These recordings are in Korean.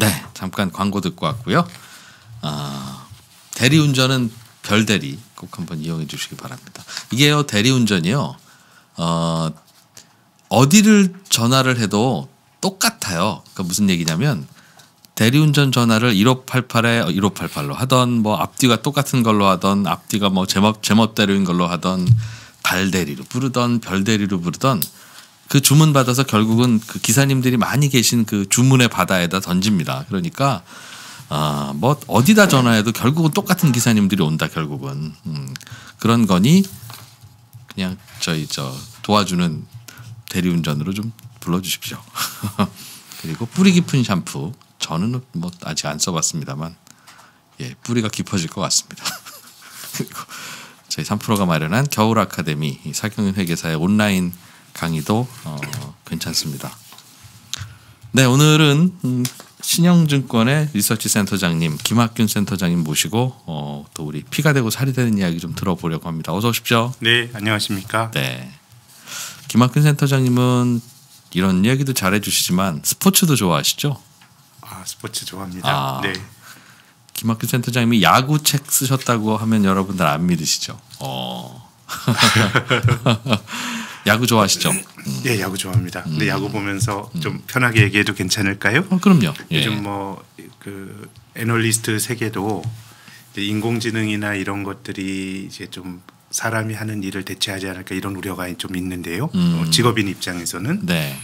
네, 잠깐 광고 듣고 왔고요. 아, 대리운전은 별대리 꼭 한번 이용해 주시기 바랍니다. 이게요 대리운전이요. 어, 어디를 전화를 해도 똑같아요. 그러니까 무슨 얘기냐면 대리운전 전화를 1588에 1588로 하던 뭐 앞뒤가 똑같은 걸로 하던 앞뒤가 뭐 제멋 제멋대로인 걸로 하던 달대리로 부르던 별대리로 부르던 그 주문 받아서 결국은 그 기사님들이 많이 계신 그 주문의 바다에다 던집니다. 그러니까 아, 뭐 어디다 전화해도 결국은 똑같은 기사님들이 온다 결국은 음, 그런 거니 그냥 저희 저 도와주는 대리운전으로 좀 불러주십시오. 그리고 뿌리 깊은 샴푸 저는 뭐 아직 안 써봤습니다만 예 뿌리가 깊어질 것 같습니다. 그리고 저희 3프로가 마련한 겨울 아카데미 사경윤 회계사의 온라인 강의도 어, 괜찮습니다. 네 오늘은 음, 신영증권의 리서치 센터장님 김학균 센터장님 모시고 어, 또 우리 피가 되고 살이 되는 이야기 좀 들어보려고 합니다. 어서 오십시오. 네, 안녕하십니까? 네. 김학균 센터장님은 이런 이야기도 잘해주시지만 스포츠도 좋아하시죠? 아, 스포츠 좋아합니다. 아. 네. 김학균 센터장님이 야구 책 쓰셨다고 하면 여러분들 안 믿으시죠? 어. 야구 좋아하시죠? 네, 야구 좋아합니다. 음. 근데 야구 보면서 좀 편하게 얘기해도 괜찮을까요? 어, 그럼요. 예. 요즘 뭐그 애널리스트 세계도 인공지능이나 이런 것들이 이제 좀 사람이 하는 일을 대체하지 않을까 이런 우려가 좀 있는데요. 음. 어, 직업인 입장에서는 네.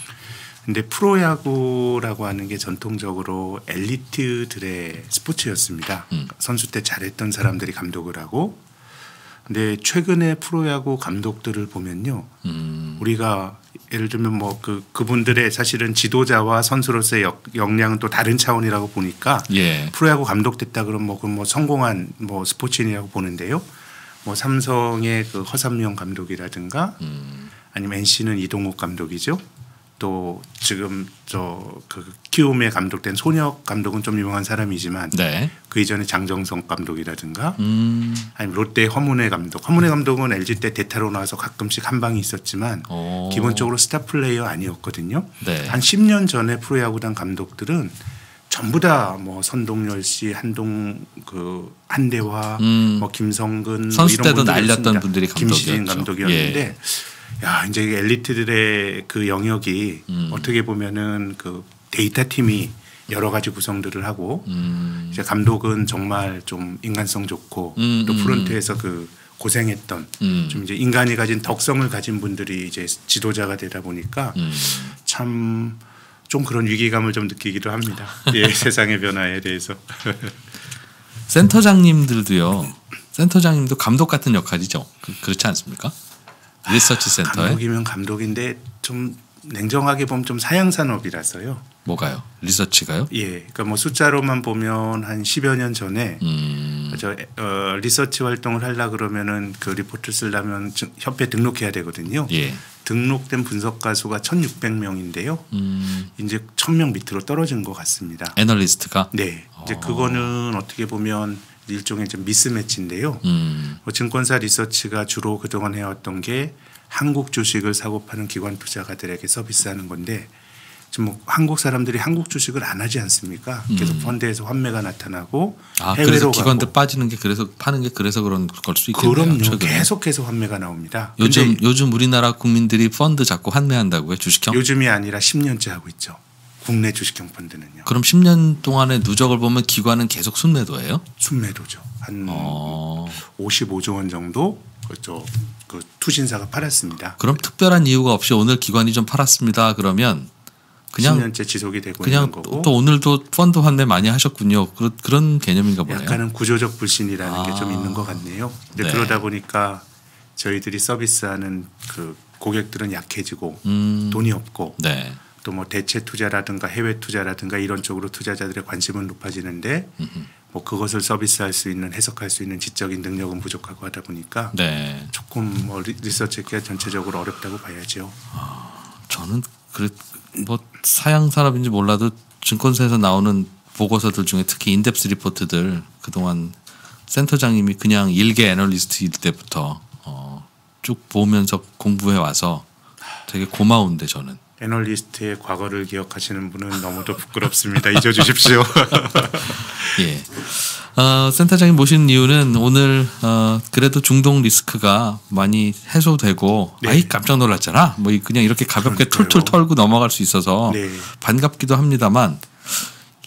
근데 프로야구라고 하는 게 전통적으로 엘리트들의 스포츠였습니다. 음. 선수 때 잘했던 사람들이 감독을 하고 근데 최근에 프로야구 감독들을 보면요. 음. 우리가 예를 들면 뭐 그 그분들의 사실은 지도자와 선수로서의 역, 역량은 또 다른 차원이라고 보니까 예. 프로야구 감독 됐다 그러면 뭐, 그뭐 성공한 뭐 스포츠인이라고 보는데요. 뭐 삼성의 그 허삼영 감독이라든가 음. 아니면 NC는 이동욱 감독이죠. 또 지금 저그 키움의 감독된 손혁 감독은 좀 유명한 사람이지만 네. 그 이전에 장정성 감독이라든가 음. 아니면 롯데 허문회 감독. 허문회 감독은 LG 때 대타로 나와서 가끔씩 한 방이 있었지만 어. 기본적으로 스타 플레이어 아니었거든요. 네. 한 10년 전에 프로야구단 감독들은 전부 다 뭐 선동열 씨, 한동 그 한대화, 음. 뭐 김성근 선수 뭐 때도 날렸던. 분들이 김시진 감독이었죠. 감독이었는데 야 이제 이 엘리트들의 그 영역이 음. 어떻게 보면은 그 데이터 팀이 여러 가지 구성들을 하고 음. 이제 감독은 정말 좀 인간성 좋고 음, 또 음, 프론트에서 그 고생했던 음. 좀 이제 인간이 가진 덕성을 가진 분들이 이제 지도자가 되다 보니까 음. 참좀 그런 위기감을 좀 느끼기도 합니다. 예, 세상의 변화에 대해서. 센터장님들도요. 센터장님도 감독 같은 역할이죠. 그, 그렇지 않습니까? 리서치 센터에 감독이면 감독인데 좀 냉정하게 보면 좀 사양 산업이라서요. 뭐가요? 리서치가요? 예, 그러니까 뭐 숫자로만 보면 한 10여 년 전에 음. 저 어, 리서치 활동을 하려 그러면은 그 리포트 쓰려면 저- 협회 등록해야 되거든요. 예. 등록된 분석가 수가 1,600명인데요. 음. 이제 1,000명 밑으로 떨어진 것 같습니다. 애널리스트가 네, 이제 어. 그거는 어떻게 보면 일종의 좀 미스매치인데요. 음. 뭐 증권사 리서치가 주로 그동안 해왔던 게 한국 주식을 사고 파는 기관 투자가들에게 서비스하는 건데 지금 뭐 한국 사람들이 한국 주식을 안 하지 않습니까? 계속 펀드에서 환매가 나타나고 음. 아 해외로. 기관들 빠지는 게 그래서 파는 게 그래서 그런 걸 수 있겠네요. 그럼요. 최근에. 계속해서 환매가 나옵니다. 요즘 요즘 우리나라 국민들이 펀드 자꾸 환매한다고요 주식형? 요즘이 아니라 10년째 하고 있죠. 국내 주식형 펀드는요. 그럼 10년 동안의 누적을 보면 기관은 계속 순매도예요? 순매도죠. 한 어. 55조 원 정도 그저 그 투신사가 팔았습니다. 그럼 특별한 이유가 없이 오늘 기관이 좀 팔았습니다. 그러면 그냥 10년째 지속이 되고 그냥 있는 거고 또 오늘도 펀드 환매 많이 하셨군요. 그런 그런 개념인가 보네요. 약간은 구조적 불신이라는 게좀 아. 있는 것 같네요. 근데 네. 그러다 보니까 저희들이 서비스하는 그 고객들은 약해지고 음. 돈이 없고 네. 또 뭐 대체 투자라든가 해외 투자라든가 이런 쪽으로 투자자들의 관심은 높아지는데 뭐 그것을 서비스할 수 있는 해석할 수 있는 지적인 능력은 부족하고 하다 보니까 네. 조금 뭐 리- 리서치가 전체적으로 어렵다고 봐야죠. 저는 그래 뭐 사양 산업인지 몰라도 증권사에서 나오는 보고서들 중에 특히 인덱스 리포트들 그동안 센터장님이 그냥 일개 애널리스트일 때부터 어, 쭉 보면서 공부해 와서 되게 고마운데 저는 애널리스트의 과거를 기억하시는 분은 너무도 부끄럽습니다. 잊어주십시오. 예. 어, 센터장님 모신 이유는 오늘 어, 그래도 중동 리스크가 많이 해소되고 네. 아이 깜짝 놀랐잖아. 뭐 그냥 이렇게 가볍게 그러니까요. 툴툴 털고 넘어갈 수 있어서 네. 반갑기도 합니다만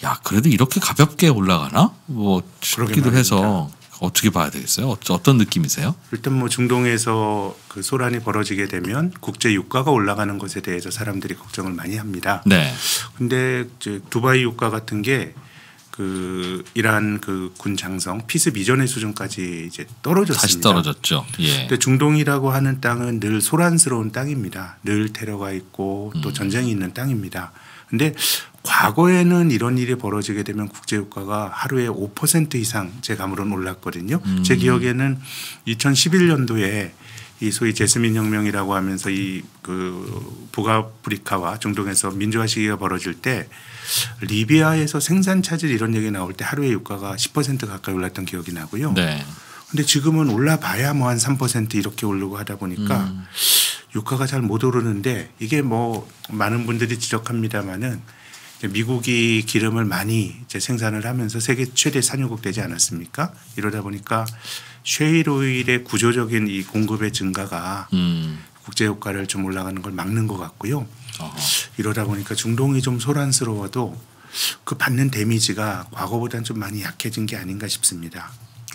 야 그래도 이렇게 가볍게 올라가나? 뭐 싶기도. 해서 어떻게 봐야 되겠어요? 어- 어떤 느낌이세요? 일단 뭐 중동에서 그 소란이 벌어지게 되면 국제 유가가 올라가는 것에 대해서 사람들이 걱정을 많이 합니다. 네. 근데 이제 두바이 유가 같은 게 그 이란 그 군 장성 피습 이전의 수준까지 이제 떨어졌습니다. 다시 떨어졌죠. 예. 근데 중동이라고 하는 땅은 늘 소란스러운 땅입니다. 늘 테러가 있고 음. 또 전쟁이 있는 땅입니다. 근데 과거에는 이런 일이 벌어지게 되면 국제 유가가 하루에 5% 이상 제 감으로는 올랐거든요. 음. 제 기억에는 2011년도에 이 소위 제스민 혁명이라고 하면서 이 그 북아프리카와 중동에서 민주화 시기가 벌어질 때 리비아에서 생산 차질 이런 얘기 나올 때 하루에 유가가 10% 가까이 올랐던 기억이 나고요. 네. 근데 지금은 올라봐야 뭐 한 3% 이렇게 오르고 하다 보니까 음. 유가가 잘 못 오르는데 이게 뭐 많은 분들이 지적합니다마는 미국이 기름을 많이 생산을 하면서 세계 최대 산유국 되지 않았습니까? 이러다 보니까 쉐일 오일의 구조적인 이 공급의 증가가 음. 국제 유가를 좀 올라가는 걸 막는 것 같고요. 어허. 이러다 보니까 중동이 좀 소란스러워도 그 받는 데미지가 과거보다는 좀 많이 약해진 게 아닌가 싶습니다.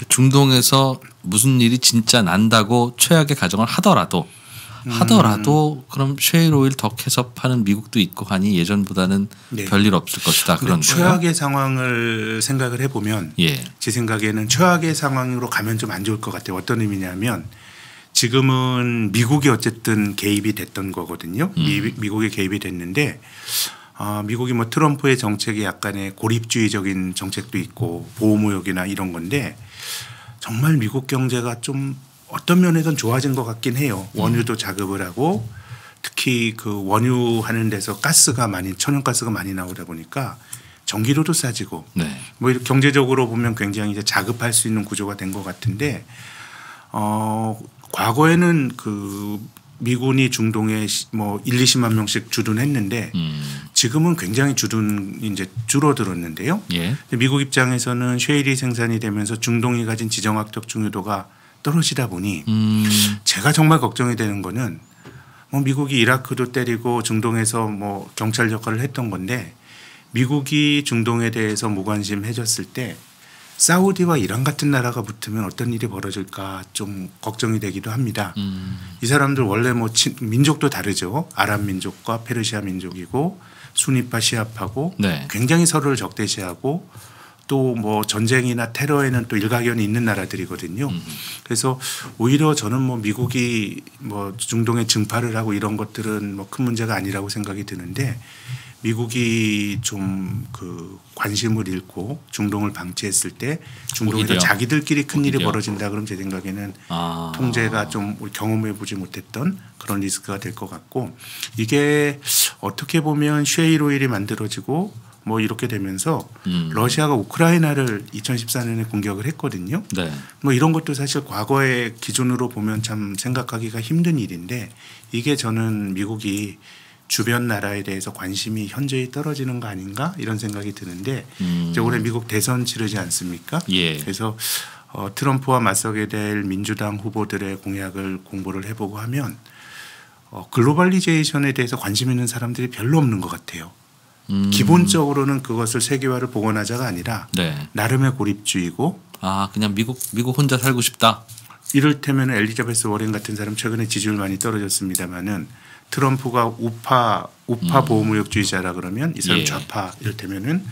중동에서 무슨 일이 진짜 난다고 최악의 가정을 하더라도 음. 하더라도 그럼 쉐일 오일 덕해서 파는 미국도 있고 하니 예전보다는 네. 별일 없을 것이다 그런 근데 거예요. 최악의 상황을 생각을 해보면 예. 제 생각에는 최악의 상황으로 가면 좀 안 좋을 것 같아요. 어떤 의미냐면 지금은 미국이 어쨌든 개입이 됐던 거거든요. 미, 미국이 개입이 됐는데 어, 미국이 뭐 트럼프의 정책이 약간의 고립주의적인 정책도 있고 보호무역이나 이런 건데 정말 미국 경제가 좀 어떤 면에선 좋아진 것 같긴 해요. 원유도 자급을 하고 특히 그 원유 하는 데서 가스가 많이 천연가스가 많이 나오다 보니까 전기료도 싸지고 네. 뭐 이렇게 경제적으로 보면 굉장히 이제 자급할 수 있는 구조가 된 것 같은데 어 과거에는 그 미군이 중동에 시- 뭐 1, 20만 명씩 주둔했는데 음. 지금은 굉장히 주둔 이제 줄어들었는데요. 예. 미국 입장에서는 쉐일이 생산이 되면서 중동이 가진 지정학적 중요도가 떨어지다 보니 음. 제가 정말 걱정이 되는 거는 뭐 미국이 이라크도 때리고 중동에서 뭐 경찰 역할을 했던 건데 미국이 중동에 대해서 무관심해졌을 때 사우디와 이란 같은 나라가 붙으면 어떤 일이 벌어질까 좀 걱정이 되기도 합니다. 음. 이 사람들 원래 뭐 친- 민족도 다르죠. 아랍 민족과 페르시아 민족이고 순위파 시아파고 네. 굉장히 서로를 적대시하고 또 뭐 전쟁이나 테러에는 또 일가견이 있는 나라들이거든요. 음. 그래서 오히려 저는 뭐 미국이 뭐 중동에 증파를 하고 이런 것들은 뭐 큰 문제가 아니라고 생각이 드는데 미국이 좀 그 관심을 잃고 중동을 방치했을 때 중동에서. 자기들끼리 큰 일이. 벌어진다 그러면 제 생각에는 아. 통제가 좀 경험해 보지 못했던 그런 리스크가 될 것 같고 이게 어떻게 보면 쉐일 오일이 만들어지고 뭐 이렇게 되면서 음. 러시아가 우크라이나를 2014년에 공격을 했거든요. 네. 뭐 이런 것도 사실 과거의 기준으로 보면 참 생각하기가 힘든 일인데 이게 저는 미국이 주변 나라에 대해서 관심이 현저히 떨어지는 거 아닌가 이런 생각이 드는데 음. 이제 올해 미국 대선 치르지 않습니까? 예. 그래서 어, 트럼프와 맞서게 될 민주당 후보들의 공약을 공부를 해보고 하면 어, 글로벌리제이션에 대해서 관심 있는 사람들이 별로 없는 것 같아요. 음. 기본적으로는 그것을 세계화를 복원하자가 아니라 네. 나름의 고립주의고 아 그냥 미국 미국 혼자 살고 싶다. 이를테면 엘리자베스 워렌 같은 사람 최근에 지지율 많이 떨어졌습니다마는 트럼프가 우파 우파 음. 보호무역주의자라 그러면 이 사람 예. 좌파 이를테면은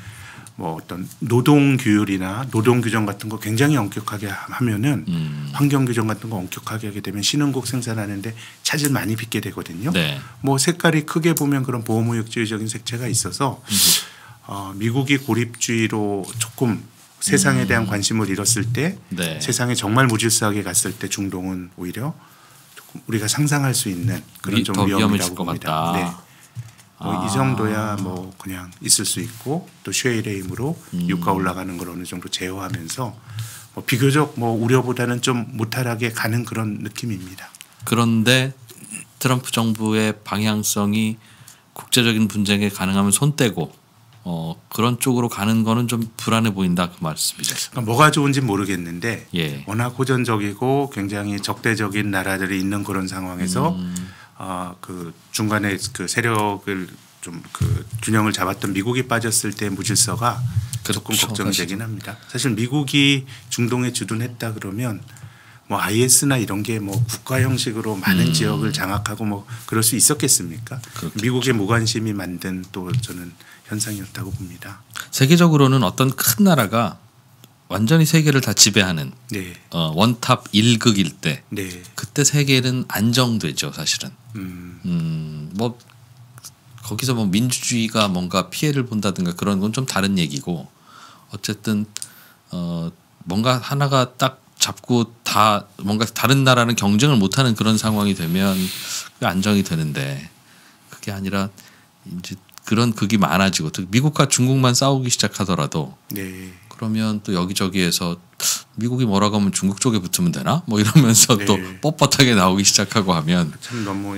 뭐 어떤 노동 규율이나 노동 규정 같은 거 굉장히 엄격하게 하면은 음. 환경 규정 같은 거 엄격하게 하게 되면 신흥국 생산하는데 차질 많이 빚게 되거든요. 네. 뭐 색깔이 크게 보면 그런 보호무역주의적인 색채가 있어서 어, 미국이 고립주의로 조금 세상에 대한 관심을 잃었을 때 음. 네. 세상에 정말 무질서하게 갔을 때 중동은 오히려 우리가 상상할 수 있는 그런 위- 좀더 위험이라고 봅니다. 같다. 네. 뭐 아. 이 정도야 뭐 그냥 있을 수 있고 또 쉐일의 힘으로 음. 유가 올라가는 걸 어느 정도 제어하면서 뭐 비교적 뭐 우려보다는 좀 무탈하게 가는 그런 느낌입니다. 그런데 트럼프 정부의 방향성이 국제적인 분쟁에 가능하면 손 떼고 어, 그런 쪽으로 가는 거는 좀 불안해 보인다 그 말씀이죠. 그러니까 뭐가 좋은지 모르겠는데 예. 워낙 호전적이고 굉장히 적대적인 나라들이 있는 그런 상황에서 음. 어, 그 중간에 그 세력을 좀 그 균형을 잡았던 미국이 빠졌을 때 무질서가 조금 그렇죠, 걱정되긴 합니다. 사실 미국이 중동에 주둔했다 그러면 뭐 IS나 이런 게 뭐 국가 형식으로 많은 음. 지역을 장악하고 뭐 그럴 수 있었겠습니까? 그렇겠죠. 미국의 무관심이 만든 또 저는 현상이었다고 봅니다. 세계적으로는 어떤 큰 나라가 완전히 세계를 다 지배하는 네, 어, 원탑 일극일 때 네, 그때 세계는 안정되죠 사실은. 음, 음, 뭐 거기서 뭐 민주주의가 뭔가 피해를 본다든가 그런 건 좀 다른 얘기고 어쨌든 어 뭔가 하나가 딱 잡고 다 뭔가 다른 나라는 경쟁을 못하는 그런 상황이 되면 안정이 되는데 그게 아니라 이제 그런 극이 많아지고 특히 미국과 중국만 싸우기 시작하더라도 네. 그러면 또 여기저기에서 미국이 뭐라고 하면 중국 쪽에 붙으면 되나 뭐 이러면서 네. 또 뻣뻣하게 나오기 시작하고 하면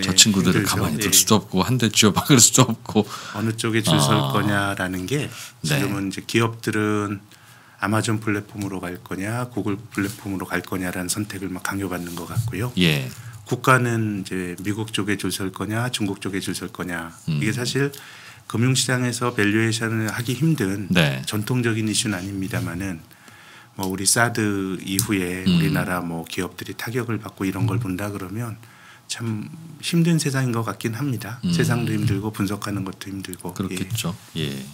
저 예, 친구들을 힘들죠. 가만히 둘 예. 수도 없고 한 대 쥐어박을 수도 없고 어느 쪽에 줄설 아. 거냐라는 게 네. 지금은 이제 기업들은 아마존 플랫폼으로 갈 거냐, 구글 플랫폼으로 갈 거냐라는 선택을 막 강요받는 것 같고요. 예 국가는 이제 미국 쪽에 줄 설 거냐, 중국 쪽에 줄 설 거냐. 음. 이게 사실 금융시장에서 valuation을 하기 힘든 네. 전통적인 이슈는 아닙니다만은 뭐 우리 사드 이후에 음. 우리나라 뭐 기업들이 타격을 받고 이런 걸 본다 그러면 참 힘든 세상인 것 같긴 합니다. 음. 세상도 힘들고 분석하는 것도 힘들고. 예. 그렇겠죠 예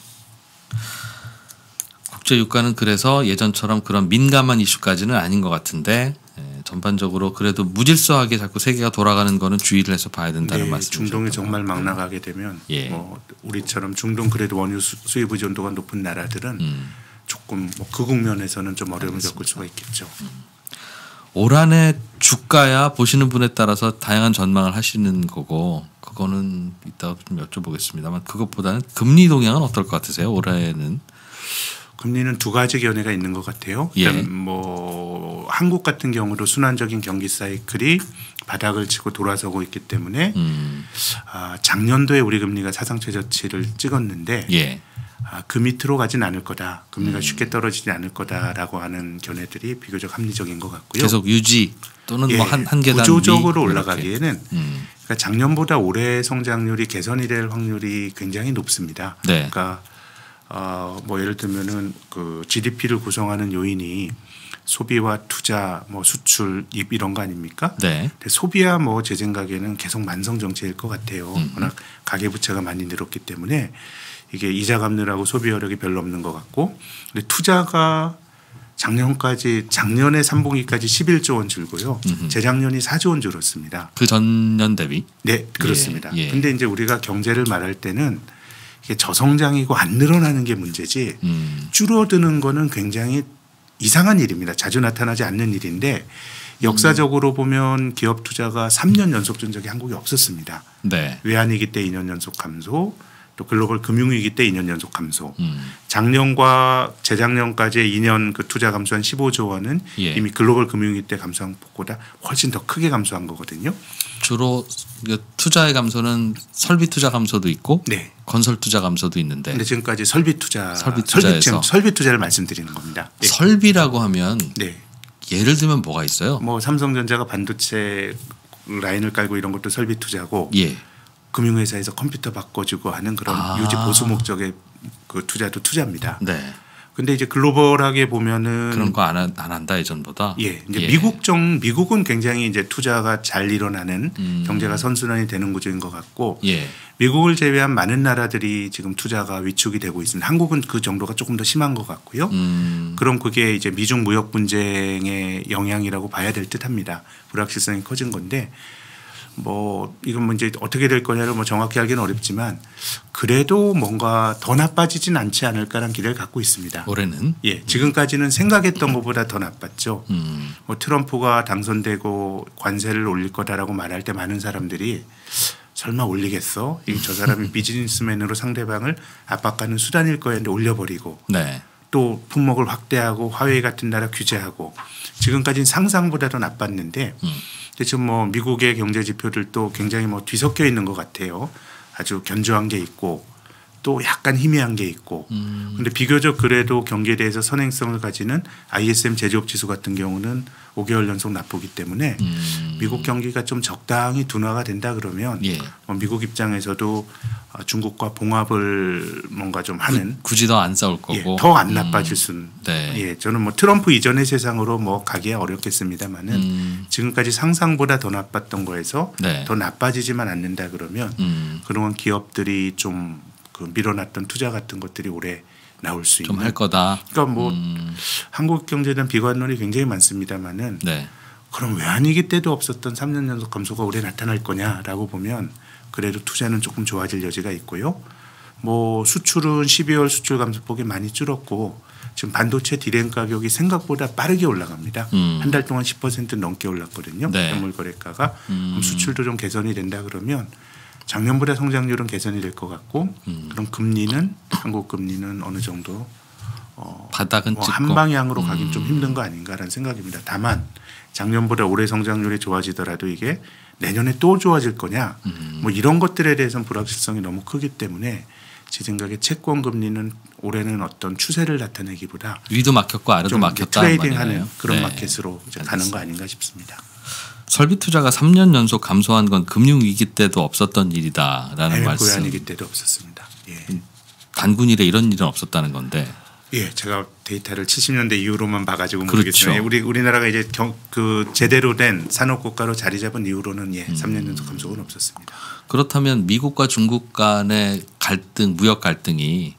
국제 유가는 그래서 예전처럼 그런 민감한 이슈까지는 아닌 것 같은데 예, 전반적으로 그래도 무질서하게 자꾸 세계가 돌아가는 거는 주의를 해서 봐야 된다는 네, 말씀이죠. 중동이 정말 막 나가게 되면 예. 뭐 우리처럼 중동 그래도 원유 수- 수입 의존도가 높은 나라들은 음. 조금 뭐 그 국면에서는 좀 어려움을 겪을 수가 있겠죠. 올 한해 주가야 보시는 분에 따라서 다양한 전망을 하시는 거고 그거는 이따가 좀 여쭤보겠습니다만 그것보다는 금리 동향은 어떨 것 같으세요? 올해는 금리는 두 가지 견해가 있는 것 같아요. 예. 일단 뭐 한국 같은 경우도 순환적인 경기 사이클이 바닥을 치고 돌아서고 있기 때문에 음, 아, 작년도에 우리 금리가 사상 최저치를 찍었는데 예, 아, 그 밑으로 가진 않을 거다. 금리가 음. 쉽게 떨어지지 않을 거다라고 하는 견해들이 비교적 합리적인 것 같고요. 계속 유지 또는 예, 뭐한 한 계단 구조적으로 위 올라가기에는. 음, 그러니까 작년보다 올해 성장률이 개선이 될 확률이 굉장히 높습니다. 네. 그러니까 어, 뭐 예를 들면은 그 GDP를 구성하는 요인이 소비와 투자, 뭐 수출, 입 이런 거 아닙니까? 네, 근데 소비야 뭐 제 생각에는 계속 만성 정체일 것 같아요. 음. 워낙 가계 부채가 많이 늘었기 때문에 이게 이자 갚느라고 소비 여력이 별로 없는 것 같고, 근데 투자가 작년까지 작년에 3분기까지 11조 원 줄고요. 음흠. 재작년이 4조 원 줄었습니다. 그 전년 대비 네, 그렇습니다. 예. 근데 이제 우리가 경제를 말할 때는 저성장이고 안 늘어나는 게 문제지 음, 줄어드는 거는 굉장히 이상한 일입니다. 자주 나타나지 않는 일인데 역사적으로 보면 기업 투자가 3년 연속 전적이 한국에 없었습니다. 네, 외환위기 때 2년 연속 감소, 또 글로벌 금융위기 때 2년 연속 감소. 음, 작년과 재작년까지의 2년 그 투자 감소한 15조 원은 예. 이미 글로벌 금융위기 때 감소한 폭보다 훨씬 더 크게 감소한 거거든요. 주로 그 투자의 감소는 설비 투자 감소도 있고 네. 건설 투자 감소도 있는데 근데 지금까지 설비 투자, 설비 투자에서. 설비 투자를 말씀드리는 겁니다. 네. 설비라고 하면 네. 예를 들면 뭐가 있어요? 뭐 삼성전자가 반도체 라인을 깔고 이런 것도 설비 투자고 예, 금융회사에서 컴퓨터 바꿔주고 하는 그런 아. 유지 보수 목적의 그 투자도 투자입니다. 네, 근데 이제 글로벌하게 보면은 그런 거 안 안 한다 예전보다. 예, 이제 미국 정 미국은 굉장히 이제 투자가 잘 일어나는 음. 경제가 선순환이 되는 구조인 것 같고 예, 미국을 제외한 많은 나라들이 지금 투자가 위축이 되고 있습니다. 한국은 그 정도가 조금 더 심한 것 같고요. 음, 그럼 그게 이제 미중 무역 분쟁의 영향이라고 봐야 될 듯합니다. 불확실성이 커진 건데 뭐 이건 뭐 이제 어떻게 될 거냐를 뭐 정확히 알기는 어렵지만 그래도 뭔가 더 나빠지진 않지 않을까라는 기대를 갖고 있습니다. 올해는 예, 지금까지는 생각했던 것보다 더 나빴죠. 음, 뭐 트럼프가 당선되고 관세를 올릴 거다라고 말할 때 많은 사람들이 설마 올리겠어? 이 저 사람이 비즈니스맨으로 상대방을 압박하는 수단일 거야 했는데 올려버리고 네, 또 품목을 확대하고 화웨이 같은 나라 규제하고 지금까지는 상상보다 더 나빴는데 음. 근데 지금 뭐 미국의 경제 지표들도 굉장히 뭐 뒤섞여 있는 것 같아요. 아주 견조한 게 있고 또 약간 희미한 게 있고 음. 근데 비교적 그래도 경기에 대해서 선행성을 가지는 ISM 제조업 지수 같은 경우는 5개월 연속 나쁘기 때문에 음. 미국 경기가 좀 적당히 둔화가 된다 그러면 예. 뭐 미국 입장에서도 어, 중국과 봉합을 뭔가 좀 하는 굳이 더 안 싸울 예, 거고 더안 음. 나빠질 수는 네. 예 저는 뭐 트럼프 이전의 세상으로 뭐 가기야 어렵겠습니다만은 음. 지금까지 상상보다 더 나빴던 거에서 네. 더 나빠지지만 않는다 그러면 음. 그동안 기업들이 좀 그 밀어놨던 투자 같은 것들이 올해 나올 수 있는 좀할 거다. 그러니까 뭐 음. 한국 경제는 비관론이 굉장히 많습니다만은 네. 그럼 외환위기 때도 없었던 3년 연속 감소가 올해 나타날 거냐라고 보면 그래도 투자는 조금 좋아질 여지가 있고요. 뭐 수출은 12월 수출 감소폭이 많이 줄었고 지금 반도체 디램 가격이 생각보다 빠르게 올라갑니다. 음. 한달 동안 10% 넘게 올랐거든요. 네. 현물 거래가가 음. 수출도 좀 개선이 된다 그러면 작년보다 성장률은 개선이 될 것 같고 음. 그럼 금리는 한국 금리는 어느 정도 바닥은 뭐 찍고 한 방향으로 가긴 음. 좀 힘든 거 아닌가라는 생각입니다. 다만 작년보다 올해 성장률이 좋아지더라도 이게 내년에 또 좋아질 거냐 음. 뭐 이런 것들에 대해서는 불확실성이 너무 크기 때문에 제 생각에 채권 금리는 올해는 어떤 추세를 나타내기보다 위도 막혔고 아래도 좀 막혔다 트레이딩하는 그런 네. 마켓으로 이제 가는 거 아닌가 싶습니다. 설비 투자가 3년 연속 감소한 건 금융 위기 때도 없었던 일이다라는 말씀. 고양이기 때도 없었습니다. 예. 단군 일에 이런 일은 없었다는 건데. 예, 제가 데이터를 70년대 이후로만 봐가지고 그렇죠. 모르겠지만 우리 우리나라가 이제 경, 그 제대로 된 산업 국가로 자리 잡은 이후로는 예, 음. 3년 연속 감소는 없었습니다. 그렇다면 미국과 중국 간의 갈등, 무역 갈등이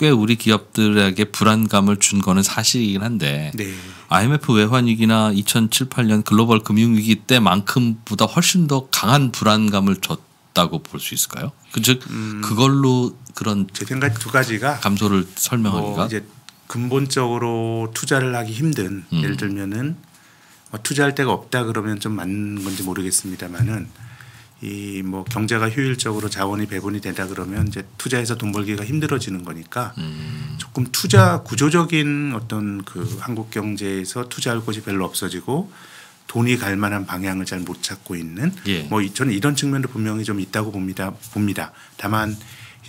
꽤 우리 기업들에게 불안감을 준 거는 사실이긴 한데 네, IMF 외환 위기나 2007, 8년 글로벌 금융 위기 때만큼보다 훨씬 더 강한 불안감을 줬다고 볼 수 있을까요? 그즉 음. 그걸로 그런 제 생각 두 가지가 감소를 뭐 설명하기가 이제 근본적으로 투자를 하기 힘든 음. 예를 들면은 뭐 투자할 데가 없다 그러면 좀 맞는 건지 모르겠습니다만은 이 뭐 경제가 효율적으로 자원이 배분이 된다 그러면 이제 투자해서 돈 벌기가 힘들어지는 거니까 음, 조금 투자 구조적인 어떤 그 한국 경제에서 투자할 곳이 별로 없어지고 돈이 갈 만한 방향을 잘 못 찾고 있는 예. 뭐 이- 저는 이런 측면도 분명히 좀 있다고 봅니다. 봅니다. 다만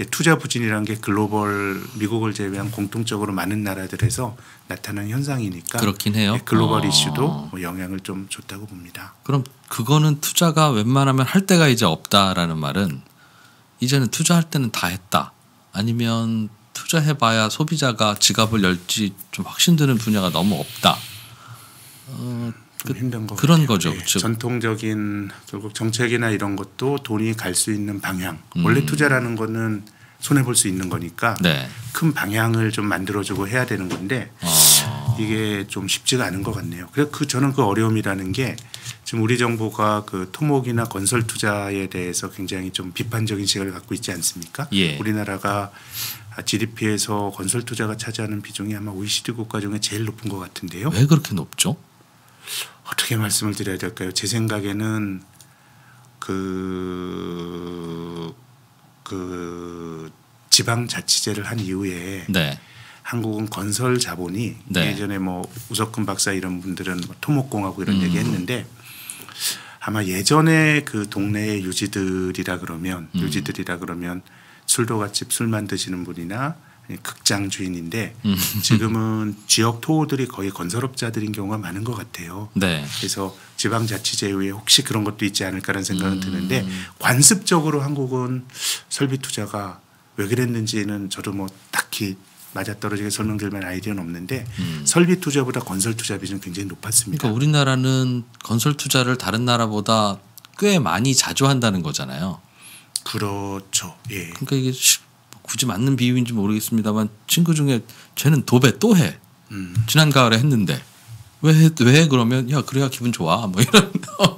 투자 부진이라는 게 글로벌 미국을 제외한 공통적으로 많은 나라들에서 나타나는 현상이니까 그렇긴 해요. 예, 글로벌 어. 이슈도 뭐 영향을 좀 줬다고 봅니다. 그럼 그거는 투자가 웬만하면 할 데가 이제 없다라는 말은 이제는 투자할 때는 다 했다. 아니면 투자해봐야 소비자가 지갑을 열지 좀 확신드는 분야가 너무 없다. 어, 좀 힘든 거 그런. 거죠. 예, 즉- 전통적인 결국 정책이나 이런 것도 돈이 갈 수 있는 방향. 음. 원래 투자라는 거는 손해 볼 수 있는 거니까 네. 큰 방향을 좀 만들어주고 해야 되는 건데 어, 이게 좀 쉽지가 않은 것 같네요. 그래서 그 저는 그 어려움이라는 게 지금 우리 정부가 그 토목이나 건설 투자에 대해서 굉장히 좀 비판적인 시각을 갖고 있지 않습니까? 예. 우리나라가 GDP에서 건설 투자가 차지하는 비중이 아마 OECD 국가 중에 제일 높은 것 같은데요. 왜 그렇게 높죠? 어떻게 말씀을 드려야 될까요? 제 생각에는 그, 그 지방자치제를 한 이후에 네. 한국은 건설 자본이 네. 예전에 뭐 우석근 박사 이런 분들은 뭐 토목공하고 이런 음. 얘기 했는데 아마 예전에 그 동네의 유지들이라 그러면 음. 유지들이라 그러면 술도가집 술만 드시는 분이나 극장 주인인데 음. 지금은 지역 토호들이 거의 건설업자들인 경우가 많은 것 같아요. 네. 그래서 지방자치제 외에 혹시 그런 것도 있지 않을까라는 생각은 음. 드는데 관습적으로 한국은 설비 투자가 왜 그랬는지는 저도 뭐 딱히 맞아떨어지게 설명드릴 만한 아이디어는 없는데 음. 설비 투자보다 건설 투자 비중이 굉장히 높았습니다. 그러니까 우리나라는 건설 투자를 다른 나라보다 꽤 많이 자주 한다는 거잖아요. 그렇죠. 예. 그러니까 이게 시- 굳이 맞는 비유인지 모르겠습니다만 친구 중에 쟤는 도배 또 해. 음. 지난 가을에 했는데 왜 왜 그러면 야 그래야 기분 좋아 뭐 이런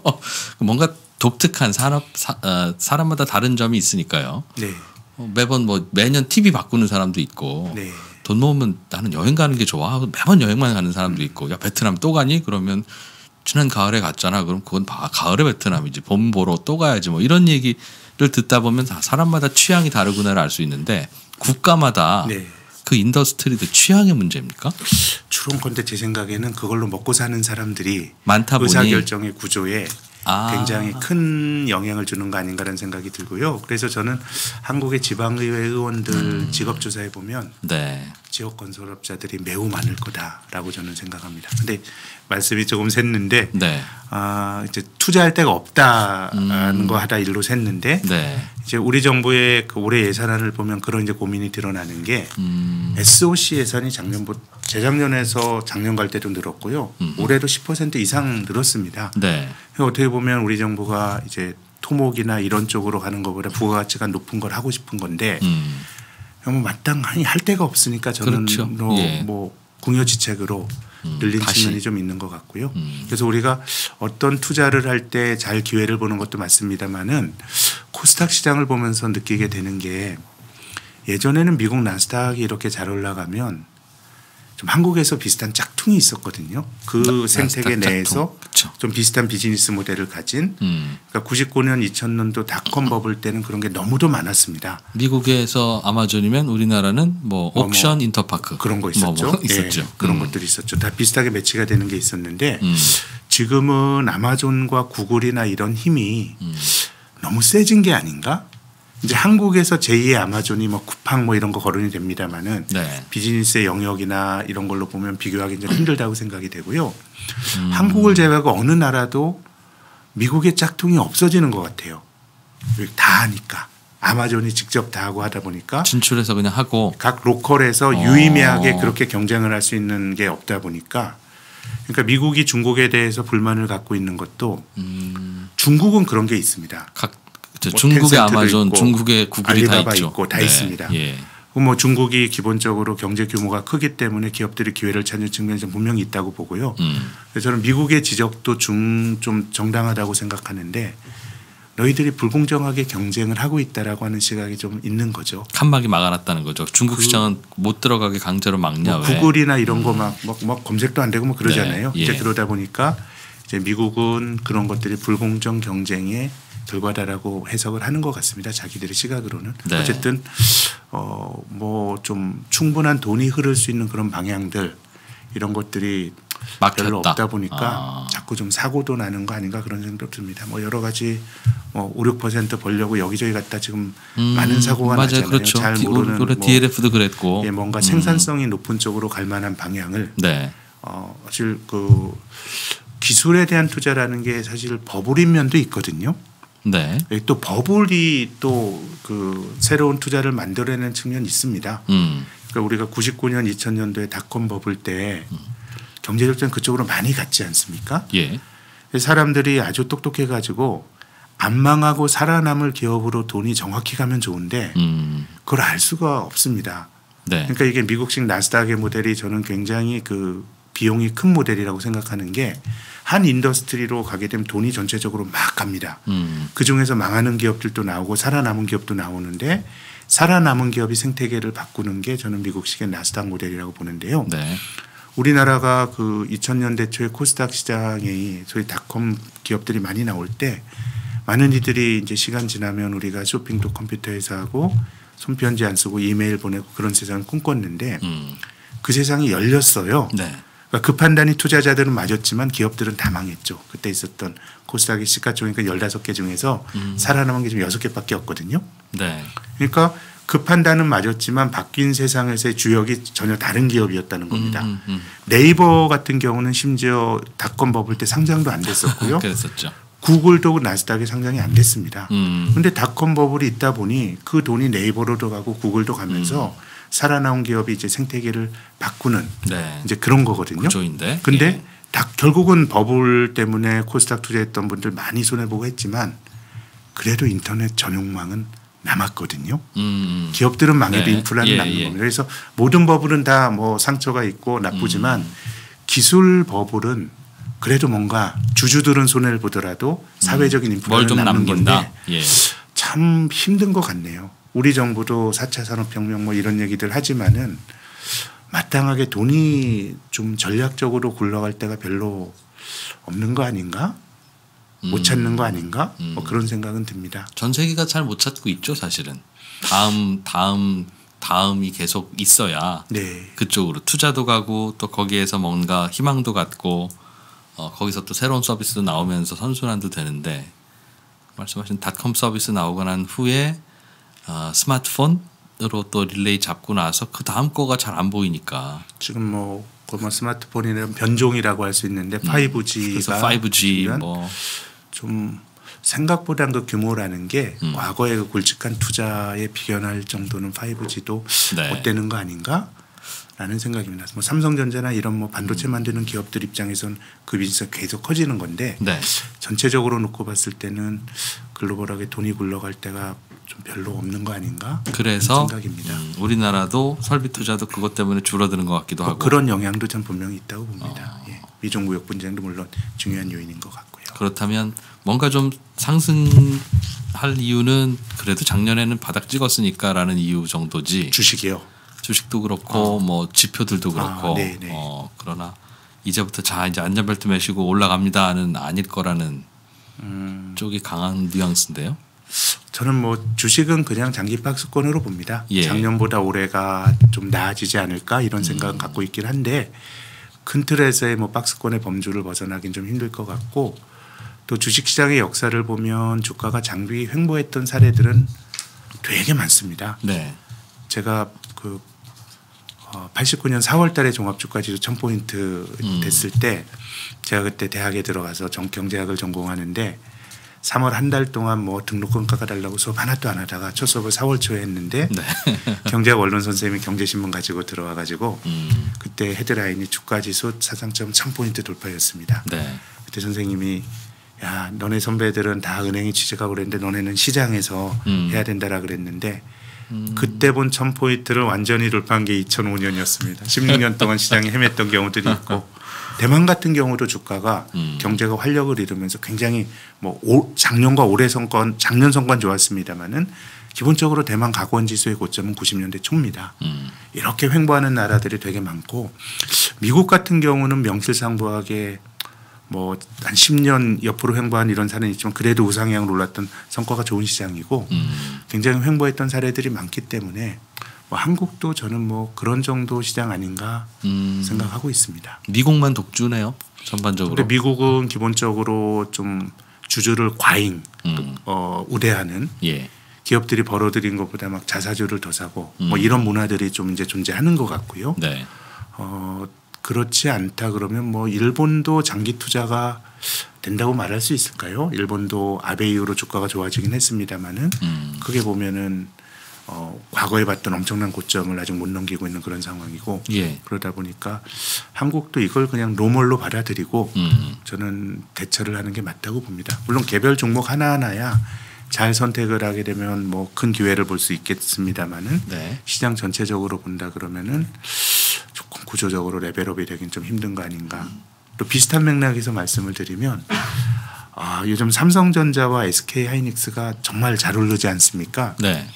뭔가 독특한 산업 사, 어, 사람마다 다른 점이 있으니까요. 네. 어, 매번 뭐 매년 TV 바꾸는 사람도 있고 네. 돈 모으면 나는 여행 가는 게 좋아 하고 매번 여행만 가는 사람도 있고 야 베트남 또 가니 그러면 지난 가을에 갔잖아 그럼 그건 봐 가을에 베트남이지 봄 보러 또 가야지 뭐 이런 얘기를 듣다 보면 다 사람마다 취향이 다르구나를 알 수 있는데 국가마다 네. 그 industry도 취향의 문제입니까? 추론컨대 제 생각에는 그걸로 먹고 사는 사람들이 많다 보니 의사결정의 구조에 아. 굉장히 큰 영향을 주는 거 아닌가라는 생각이 들고요. 그래서 저는 한국의 지방의회 의원들 음. 직업 조사해 보면 네. 지역 건설업자들이 매우 많을 거다라고 저는 생각합니다. 근데 말씀이 조금 샜는데 네. 아 이제 투자할 데가 없다는 음. 거 하다 일로 샜는데 네. 이제 우리 정부의 그 올해 예산안을 보면 그런 이제 고민이 드러나는 게 음. SOC 예산이 작년부 재작년에서 작년 갈 때도 늘었고요. 음. 올해도 10% 이상 늘었습니다. 네. 그러니까 어떻게 보면 우리 정부가 이제 토목이나 이런 쪽으로 가는 것보다 부가가치가 높은 걸 하고 싶은 건데 음. 뭐 마땅히 할 데가 없으니까 저는 그렇죠. 뭐, 예. 뭐 궁여지책으로 음, 늘린 다시. 측면이 좀 있는 것 같고요. 음. 그래서 우리가 어떤 투자를 할 때 잘 기회를 보는 것도 맞습니다만은 코스닥 시장을 보면서 느끼게 되는 게 예전에는 미국 나스닥이 이렇게 잘 올라가면 좀 한국에서 비슷한 짝퉁이 있었거든요. 그 생태계 나스닥 내에서 짝퉁. 좀 비슷한 비즈니스 모델을 가진 음. 그러니까 99년 2000년도 닷컴 버블 때는 그런 게 너무도 많았습니다. 미국에서 아마존이면 우리나라는 뭐 뭐, 옥션 인터파크 그런 거 뭐, 있었죠. 뭐 있었죠. 예, 그런 음. 것들이 있었죠. 다 비슷하게 매치가 되는 게 있었는데 음. 지금은 아마존과 구글이나 이런 힘이 음. 너무 세진 게 아닌가? 이제 한국에서 제2의 아마존이 뭐 쿠팡 뭐 이런 거 거론이 됩니다만은 네. 비즈니스의 영역이나 이런 걸로 보면 비교하기 좀 힘들다고 생각이 되고요. 음. 한국을 제외하고 어느 나라도 미국의 짝퉁이 없어지는 것 같아요. 다 하니까 아마존이 직접 다 하고 하다 보니까 진출해서 그냥 하고 각 로컬에서 어. 유의미하게 그렇게 경쟁을 할 수 있는 게 없다 보니까 그러니까 미국이 중국에 대해서 불만을 갖고 있는 것도 음. 중국은 그런 게 있습니다. 각 저뭐 중국의 아마존, 있고, 중국의 구글이 다 있죠. 있고 다 네. 있습니다. 예. 뭐 중국이 기본적으로 경제 규모가 크기 때문에 기업들이 기회를 찾는 측면이 좀 분명히 있다고 보고요. 음. 그래서 저는 미국의 지적도 중 좀 정당하다고 생각하는데 너희들이 불공정하게 경쟁을 하고 있다라고 하는 시각이 좀 있는 거죠. 칸막이 막아놨다는 거죠. 중국 시장은 못 들어가게 강제로 막냐 뭐 왜? 구글이나 이런 거막 막 막 검색도 안 되고 뭐 그러잖아요. 네, 이제 예. 그러다 보니까 이제 미국은 그런 것들이 불공정 경쟁의 결과다라고 해석을 하는 것 같습니다. 자기들의 시각으로는 네. 어쨌든 어 뭐 좀 충분한 돈이 흐를 수 있는 그런 방향들 이런 것들이 막혔다. 별로 없다 보니까 아. 자꾸 좀 사고도 나는 거 아닌가 그런 생각도 듭니다. 뭐 여러 가지 뭐 5, 6% 벌려고 여기저기 갔다 지금 음, 많은 사고가 맞아요. 나잖아요. 그렇죠. 잘 디- 모르는 뭐 DLF도 그랬고. 예, 뭔가 음. 생산성이 높은 쪽으로 갈 만한 방향을 네. 어, 사실 그 기술에 대한 투자라는 게 사실 버블인 면도 있거든요. 네. 예, 또 버블이 또 그 새로운 투자를 만들어내는 측면이 있습니다. 음. 그러니까 우리가 99년 2000년도에 닷컴 버블 때 경제적 전 그쪽으로 많이 갔지 않습니까? 예. 사람들이 아주 똑똑해 가지고 안 망하고 살아남을 기업으로 돈이 정확히 가면 좋은데 음. 그걸 알 수가 없습니다. 네. 그러니까 이게 미국식 나스닥의 모델이 저는 굉장히 그 비용이 큰 모델이라고 생각하는 게 한 industry로 가게 되면 돈이 전체적으로 막 갑니다. 음. 그 중에서 망하는 기업들도 나오고 살아남은 기업도 나오는데 살아남은 기업이 생태계를 바꾸는 게 저는 미국식의 나스닥 모델이라고 보는데요. 네. 우리나라가 그 2000년대 초에 코스닥 시장에 소위 닷컴 기업들이 많이 나올 때 많은 이들이 이제 시간 지나면 우리가 쇼핑도 컴퓨터에서 하고 손편지 안 쓰고 이메일 보내고 그런 세상을 꿈꿨는데 음. 그 세상이 열렸어요. 네. 그러니까 그 판단이 투자자들은 맞았지만 기업들은 다 망했죠. 그때 있었던 코스닥이 시가총액 15개 중에서 음. 살아남은 게 지금 6개밖에 없거든요. 네. 그러니까 그 판단은 맞았지만 바뀐 세상에서의 주역이 전혀 다른 기업이었다는 겁니다. 음, 음, 네이버 같은 경우는 심지어 닷컴 버블 때 상장도 안 음. 됐었고요. 그랬었죠. 구글도 나스닥에 상장이 안 됐습니다. 음. 근데 닷컴 버블이 있다 보니 그 돈이 네이버로도 가고 구글도 가면서 음. 살아나온 기업이 이제 생태계를 바꾸는 네. 이제 그런 거거든요. 구조인데. 근데 예. 다 결국은 버블 때문에 코스닥 투자했던 분들 많이 손해 보고 했지만 그래도 인터넷 전용망은 남았거든요. 음, 음. 기업들은 망해도 네. 인프라는 예, 남는 예. 겁니다. 그래서 모든 버블은 다 뭐 상처가 있고 나쁘지만 음. 기술 버블은 그래도 뭔가 주주들은 손해를 보더라도 사회적인 뭘 인프라는 좀 남는. 건데 예. 참 힘든 것 같네요. 우리 정부도 4차 산업혁명 뭐 이런 얘기들 하지만은 마땅하게 돈이 좀 전략적으로 굴러갈 때가 별로 없는 거 아닌가? 못 음. 찾는 거 아닌가? 뭐 음. 그런 생각은 듭니다. 전 세계가 잘 못 찾고 있죠, 사실은. 다음 다음 다음이 계속 있어야 네. 그쪽으로 투자도 가고 또 거기에서 뭔가 희망도 갖고 어, 거기서 또 새로운 서비스도 나오면서 선순환도 되는데 말씀하신 닷컴 서비스 나오고 난 후에 어, 스마트폰으로 또 릴레이 잡고 나서 그 다음 거가 잘 안 보이니까 지금 뭐, 그뭐 스마트폰이는 변종이라고 할 수 있는데 5G가 음. 그래서 5G 뭐좀 생각보다 그 규모라는 게 음. 과거의 그 굵직한 투자에 비견할 정도는 5G도 네. 못 되는 거 아닌가? 라는 생각입니다. 뭐 삼성전자나 이런 뭐 음. 반도체 만드는 기업들 입장에선 그 비즈니스가 계속 커지는 건데 네. 전체적으로 놓고 봤을 때는 글로벌하게 돈이 굴러갈 때가 좀 별로 없는 거 아닌가? 그래서 생각입니다. 음, 우리나라도 설비 투자도 그것 때문에 줄어드는 것 같기도 뭐 하고 그런 영향도 전 분명히 있다고 봅니다. 어. 예. 미중 무역 분쟁도 물론 중요한 요인인 것 같고요. 그렇다면 뭔가 좀 상승할 이유는 그래도 작년에는 바닥 찍었으니까라는 이유 정도지 주식이요. 주식도 그렇고 뭐 지표들도 그렇고 아. 어, 그러나 이제부터 자 이제 안전벨트 매시고 올라갑니다는 아닐 거라는 음. 쪽이 강한 뉘앙스인데요. 저는 뭐 주식은 그냥 장기 박스권으로 봅니다. 예. 작년보다 올해가 좀 나아지지 않을까 이런 음. 생각은 갖고 있긴 한데 큰 틀에서의 뭐 박스권의 범주를 벗어나긴 좀 힘들 것 같고 또 주식시장의 역사를 보면 주가가 장비 횡보했던 사례들은 되게 많습니다. 네. 제가 그 어, 89년 4월 달에 종합주가지수 1000포인트 음. 됐을 때 제가 그때 대학에 들어가서 정 경제학을 전공하는데 3월 한 달 동안 뭐 등록금 깎아달라고 수업 하나도 안 하다가 첫 수업을 4월 초에 했는데 네. 경제학 원론 선생님이 경제신문 가지고 들어와 가지고 음. 그때 헤드라인이 주가지수 사상점 1000포인트 돌파였습니다. 네. 그때 선생님이 야 너네 선배들은 다 은행에 취직하고 그랬는데 너네는 시장에서 음. 해야 된다라 그랬는데 그때 본 1000포인트를 완전히 돌파한 게 2005년이었습니다. 16년 동안 시장에 헤맸던 경우들이 있고 대만 같은 경우도 주가가 음. 경제가 활력을 잃으면서 굉장히 뭐 올- 작년과 올해 성과 작년 성과는 좋았습니다마는 기본적으로 대만 가권 지수의 고점은 90년대 초입니다. 음. 이렇게 횡보하는 나라들이 되게 많고 미국 같은 경우는 명실상부하게 뭐 한 10년 옆으로 횡보한 이런 사례는 있지만 그래도 우상향으로 올랐던 성과가 좋은 시장이고 음. 굉장히 횡보했던 사례들이 많기 때문에 뭐 한국도 저는 뭐 그런 정도 시장 아닌가 음. 생각하고 있습니다. 미국만 독주네요. 전반적으로. 근데 미국은 기본적으로 좀 주주를 과잉 음. 어, 우대하는 예. 기업들이 벌어들인 것보다 막 자사주를 더 사고 뭐 음. 이런 문화들이 좀 이제 존재하는 것 같고요. 네. 어, 그렇지 않다 그러면 뭐 일본도 장기 투자가 된다고 말할 수 있을까요? 일본도 아베 이후로 주가가 좋아지긴 했습니다마는 음. 크게 보면은 어, 과거에 봤던 엄청난 고점을 아직 못 넘기고 있는 그런 상황이고 예. 그러다 보니까 한국도 이걸 그냥 normal로 받아들이고 음. 저는 대처를 하는 게 맞다고 봅니다. 물론 개별 종목 하나하나야 잘 선택을 하게 되면 뭐 큰 기회를 볼 수 있겠습니다마는 네. 시장 전체적으로 본다 그러면은 조금 구조적으로 level up이 되긴 좀 힘든 거 아닌가. 또 비슷한 맥락에서 말씀을 드리면 아, 요즘 삼성전자와 SK 하이닉스가 정말 잘 오르지 않습니까? 네.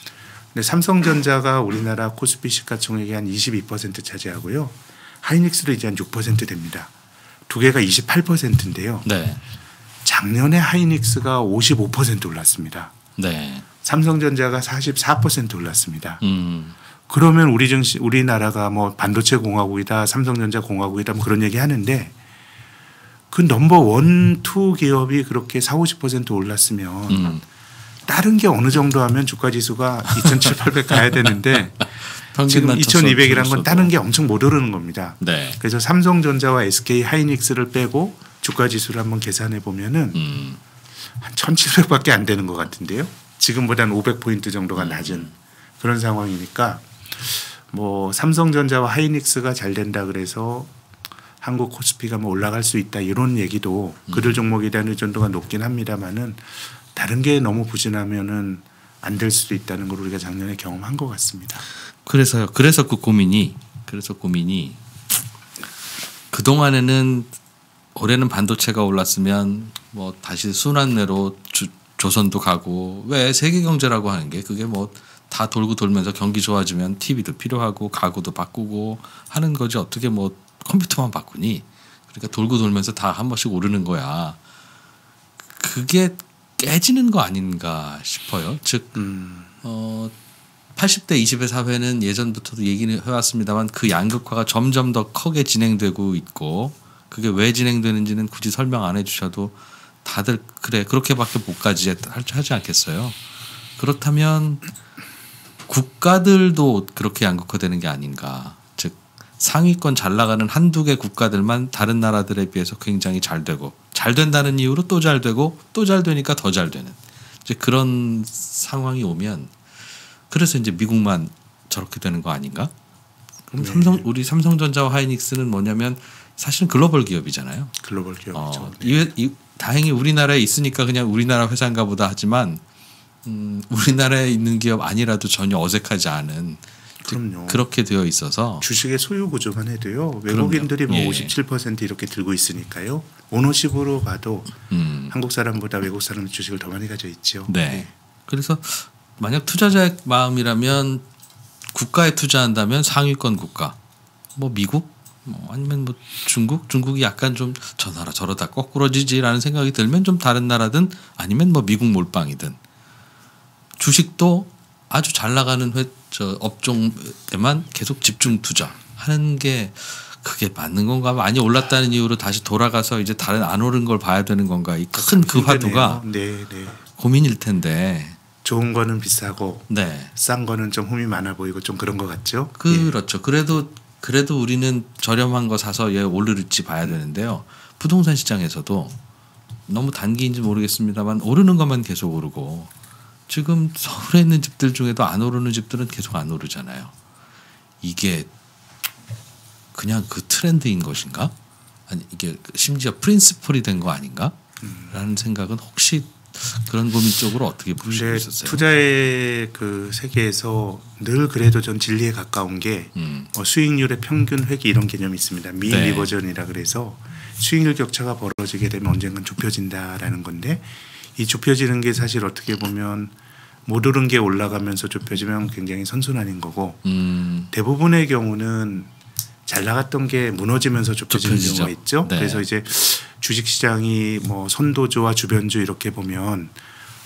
근데 삼성전자가 우리나라 코스피 시가총액의 한 22% 차지하고요. 하이닉스도 이제 한 6% 됩니다. 두 개가 28%인데요. 네. 작년에 하이닉스가 55% 올랐습니다. 네. 삼성전자가 44% 올랐습니다. 음. 그러면 우리 증시 우리나라가 뭐 반도체 공화국이다, 삼성전자 공화국이다 뭐 그런 얘기 하는데 그 number one, two 기업이 그렇게 4, 50% 올랐으면 음. 다른 게 어느 정도 하면 주가 지수가 2,700, 800 가야 되는데 지금 평균만 쳤어도 2,200이란 건. 다른 게 엄청 못 오르는 겁니다. 네. 그래서 삼성전자와 SK 하이닉스를 빼고 주가 지수를 한번 계산해 보면은 음. 한 1,700밖에 안 되는 것 같은데요. 지금보다는 500 포인트 정도가 음. 낮은 그런 상황이니까 뭐 삼성전자와 하이닉스가 잘 된다 그래서 한국 코스피가 뭐 올라갈 수 있다 이런 얘기도 음. 그들 종목에 대한 의존도가 높긴 합니다만은 다른 게 너무 부진하면은 안 될 수도 있다는 걸 우리가 작년에 경험한 것 같습니다. 그래서요. 그래서 그 고민이 그래서 고민이 그 동안에는 올해는 반도체가 올랐으면 뭐 다시 순환매로 주, 조선도 가고 왜 세계 경제라고 하는 게 그게 뭐 다 돌고 돌면서 경기 좋아지면 TV도 필요하고 가구도 바꾸고 하는 거지 어떻게 뭐 컴퓨터만 바꾸니 그러니까 돌고 돌면서 다 한 번씩 오르는 거야. 그게 깨지는 거 아닌가 싶어요. 즉 음, 어, 80대 20의 사회는 예전부터도 얘기는 해왔습니다만 그 양극화가 점점 더 크게 진행되고 있고 그게 왜 진행되는지는 굳이 설명 안 해주셔도 다들 그래 그렇게밖에 못 가지 하지 않겠어요. 그렇다면 국가들도 그렇게 양극화되는 게 아닌가. 즉 상위권 잘 나가는 한두 개 국가들만 다른 나라들에 비해서 굉장히 잘 되고 잘 된다는 이유로 또 잘 되고 또 잘 되니까 더 잘 되는 이제 그런 상황이 오면 그래서 이제 미국만 저렇게 되는 거 아닌가? 그럼 네. 삼성 우리 삼성전자와 하이닉스는 뭐냐면 사실은 글로벌 기업이잖아요. 글로벌 기업이죠. 어, 네. 이, 이, 다행히 우리나라에 있으니까 그냥 우리나라 회사인가 보다 하지만 음, 우리나라에 있는 기업 아니라도 전혀 어색하지 않은 그럼요. 그렇게 되어 있어서 주식의 소유 구조만 해도요. 외국인들이 뭐 예. 57% 이렇게 들고 있으니까요. 오너십으로 봐도 음, 한국 사람보다 외국 사람 주식을 더 많이 가져 있죠. 네. 그래서 만약 투자자의 마음이라면 국가에 투자한다면 상위권 국가 뭐 미국 뭐 아니면 뭐 중국 중국이 약간 좀 저 나라 저러다 거꾸러지지라는 생각이 들면 좀 다른 나라든 아니면 뭐 미국 몰빵이든 주식도 아주 잘 나가는 회, 저 업종에만 계속 집중 투자하는 게 그게 맞는 건가? 많이 올랐다는 이유로 다시 돌아가서 이제 다른 안 오른 걸 봐야 되는 건가? 이 큰그 화두가 네, 네. 고민일 텐데. 좋은 거는 비싸고 네. 싼 거는 좀 흠이 많아 보이고 좀 그런 것 같죠. 그렇죠. 그래도 그래도 우리는 저렴한 거 사서 얘 오르를지 봐야 되는데요. 부동산 시장에서도 너무 단기인지 모르겠습니다만 오르는 것만 계속 오르고 지금 서울에 있는 집들 중에도 안 오르는 집들은 계속 안 오르잖아요 이게 그냥 그 트렌드인 것인가 아니 이게 심지어 프린스플이 된 거 아닌가 라는 생각은 혹시 그런 고민 쪽으로 어떻게 보시고 있었어요? 투자의 그 세계에서 늘 그래도 전 진리에 가까운 게 음. 어, 수익률의 평균 회귀 이런 개념이 있습니다. 미 네. 리버전이라 그래서 수익률 격차가 벌어지게 되면 언젠간 좁혀진다라는 건데 이 좁혀지는 게 사실 어떻게 보면 못 오른 게 올라가면서 좁혀지면 굉장히 선순환인 거고 음, 대부분의 경우는 잘 나갔던 게 무너지면서 좁혀지는 좁혀지죠. 경우가 있죠. 네. 그래서 이제 주식 시장이 뭐 선도주와 주변주 이렇게 보면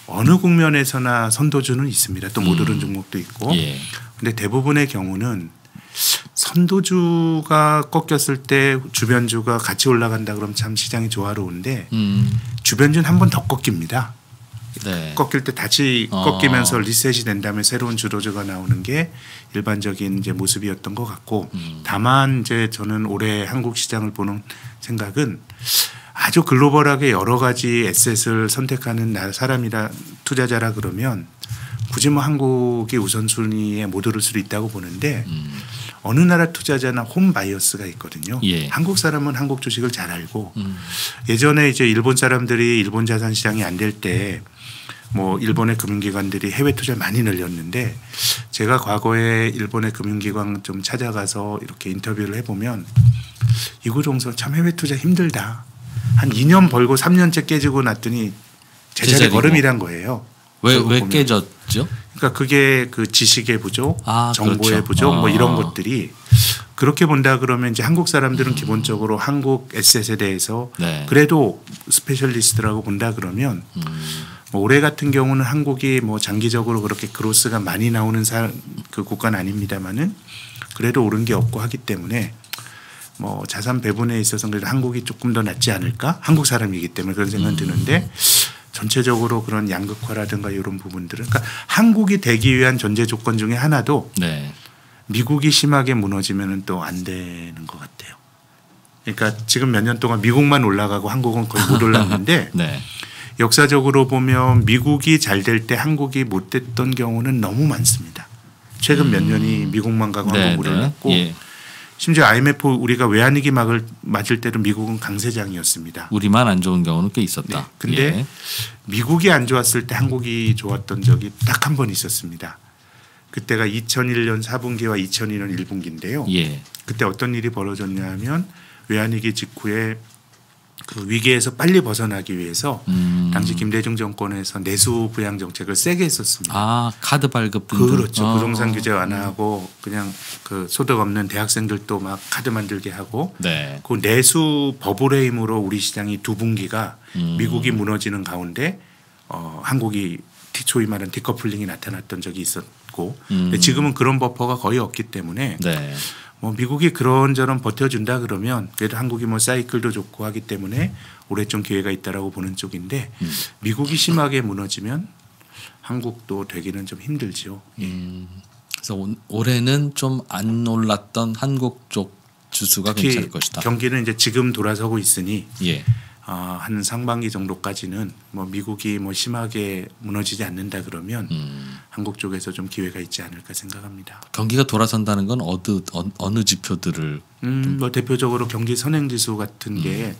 어느 국면에서나 선도주는 있습니다. 또못 오른 종목도 있고. 예. 근데 대부분의 경우는 선도주가 꺾였을 때 주변주가 같이 올라간다 그러면 참 시장이 조화로운데 음, 주변주는 한 번 더 꺾입니다. 네. 꺾일 때 다시 어. 꺾이면서 리셋이 된 다음에 새로운 주도주가 나오는 게 일반적인 이제 모습이었던 것 같고 음. 다만 이제 저는 올해 한국 시장을 보는 생각은 아주 글로벌하게 여러 가지 asset을 선택하는 나- 사람이라 투자자라 그러면 굳이 뭐 한국이 우선순위에 못 오를 수도 있다고 보는데 음, 어느 나라 투자자나 home bias가 있거든요. 예. 한국 사람은 한국 주식을 잘 알고 음, 예전에 이제 일본 사람들이 일본 자산 시장이 안 될 때 뭐 일본의 금융기관들이 해외 투자를 많이 늘렸는데 제가 과거에 일본의 금융기관 좀 찾아가서 이렇게 인터뷰를 해보면 이구동성 참 해외 투자 힘들다. 한 2년 벌고 3년째 깨지고 났더니 제자리. 걸음이란 거예요. 왜, 왜. 깨졌죠? 그러니까 그게 그 지식의 부족, 아, 정보의 그렇죠. 부족 뭐 아. 이런 것들이 그렇게 본다 그러면 이제 한국 음. 사람들은 기본적으로 한국 에셋에 대해서 네. 그래도 specialist라고 본다 그러면 음, 뭐 올해 같은 경우는 한국이 뭐 장기적으로 그렇게 growth가 많이 나오는 사, 그 국가는 아닙니다만은 그래도 오른 게 없고 하기 때문에 뭐 자산 배분에 있어서는 그래도 한국이 조금 더 낫지 않을까? 한국 사람이기 때문에 그런 생각이 드는데 전체적으로 그런 양극화라든가 이런 부분들은 그러니까 한국이 되기 위한 전제 조건 중에 하나도 네. 미국이 심하게 무너지면은 또 안 되는 것 같아요. 그러니까 지금 몇 년 동안 미국만 올라가고 한국은 거의 못 올랐는데 네. 역사적으로 보면 미국이 잘 될 때 한국이 못 됐던 경우는 너무 많습니다. 최근 몇 년이 미국만 가고 네, 한국 못 네. 올랐고 예. 심지어 IMF 우리가 외환위기 막을 맞을 때도 미국은 강세장이었습니다. 우리만 안 좋은 경우는 꽤 네. 있었다. 근데 예. 미국이 안 좋았을 때 한국이 좋았던 적이 딱 한 번 있었습니다. 그때가 2001년 4분기와 2002년 1분기인데요. 예. 그때 어떤 일이 벌어졌냐 하면 외환위기 직후에 그 위기에서 빨리 벗어나기 위해서 음. 당시 김대중 정권에서 내수 부양 정책을 세게 했었습니다. 아 카드 발급 등등. 그렇죠. 어. 부동산 규제 완화하고 그냥 그 소득 없는 대학생들도 막 카드 만들게 하고 네. 그 내수 버블의 힘으로 우리 시장이 두 분기가 음. 미국이 무너지는 가운데 어, 한국이 디- 소위 말하는 디커플링이 나타났던 적이 있었고 음. 지금은 그런 버퍼가 거의 없기 때문에 네. 뭐 미국이 그런저런 버텨준다 그러면 그래도 한국이 뭐 사이클도 좋고 하기 때문에 올해 좀 기회가 있다라고 보는 쪽인데 음. 미국이 심하게 무너지면 한국도 되기는 좀 힘들지요. 예. 음. 그래서 올- 올해는 좀 안 올랐던 한국 쪽 주수가 괜찮을 것이다. 경기는 이제 지금 돌아서고 있으니 예. 어, 한 상반기 정도까지는 뭐 미국이 뭐 심하게 무너지지 않는다 그러면 음. 한국 쪽에서 좀 기회가 있지 않을까 생각합니다. 경기가 돌아선다는 건 어느 어- 어느 지표들을 음, 뭐 대표적으로 경기 선행 지수 같은 게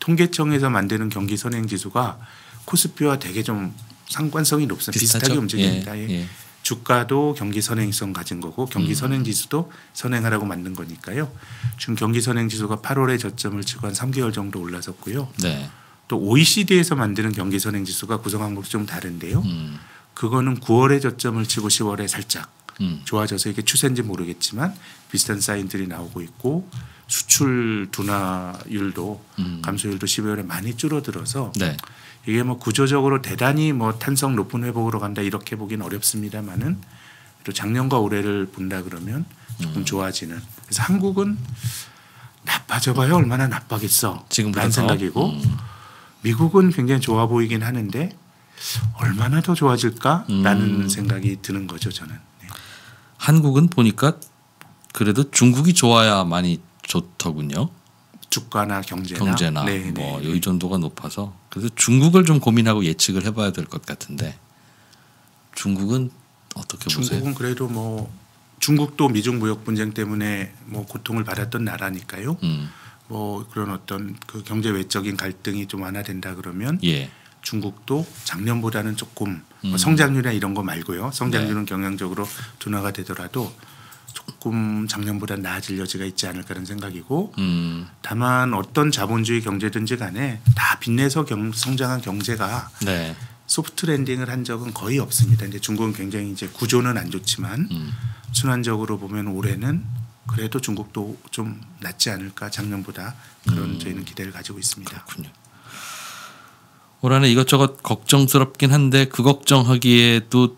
통계청에서 만드는 경기 선행 지수가 코스피와 되게 좀 상관성이 높습니다. 비슷하게? 움직입니다. 예, 예. 예. 주가도 경기 선행성 가진 거고 경기 음. 선행 지수도 선행하라고 만든 거니까요. 지금 경기 선행 지수가 8월에 저점을 치고 한 3개월 정도 올라섰고요. 네. 또 OECD에서 만드는 경기 선행 지수가 구성 항목이 좀 다른데요. 음. 그거는 9월에 저점을 치고 10월에 살짝 음. 좋아져서 이게 추세인지 모르겠지만 비슷한 사인들이 나오고 있고 수출 둔화율도 음. 감소율도 12월에 많이 줄어들어서 네. 이게 뭐 구조적으로 대단히 뭐 탄성 높은 회복으로 간다 이렇게 보기는 어렵습니다만은 또 작년과 올해를 본다 그러면 조금 음. 좋아지는 그래서 한국은 나빠져봐야 얼마나 나빠겠어 지금보다 라는 더? 생각이고 음. 미국은 굉장히 좋아 보이긴 하는데 얼마나 더 좋아질까라는 음. 생각이 드는 거죠 저는 네. 한국은 보니까 그래도 중국이 좋아야 많이 좋더군요. 주가나 경제나 경제나 네, 뭐 네. 의존도가 높아서 그래서 중국을 좀 고민하고 예측을 해봐야 될 것 같은데 중국은 어떻게 보세요? 중국은 그래도 뭐 중국도 미중 무역 분쟁 때문에 뭐 고통을 받았던 나라니까요. 음, 뭐 그런 어떤 그 경제 외적인 갈등이 좀 완화된다 그러면 예, 중국도 작년보다는 조금 뭐 음. 성장률이나 이런 거 말고요. 네. 성장률은 경향적으로 둔화가 되더라도 조금 작년보다 나아질 여지가 있지 않을까라는 생각이고 음, 다만 어떤 자본주의 경제든지 간에 다 빚내서 경, 성장한 경제가 네, 소프트 랜딩을 한 적은 거의 없습니다. 근데 중국은 굉장히 이제 구조는 안 좋지만 음, 순환적으로 보면 올해는 그래도 중국도 좀 낫지 않을까 작년보다 그런 음. 저희는 기대를 가지고 있습니다. 그렇군요. 올 한해 이것저것 걱정스럽긴 한데 그 걱정하기에 또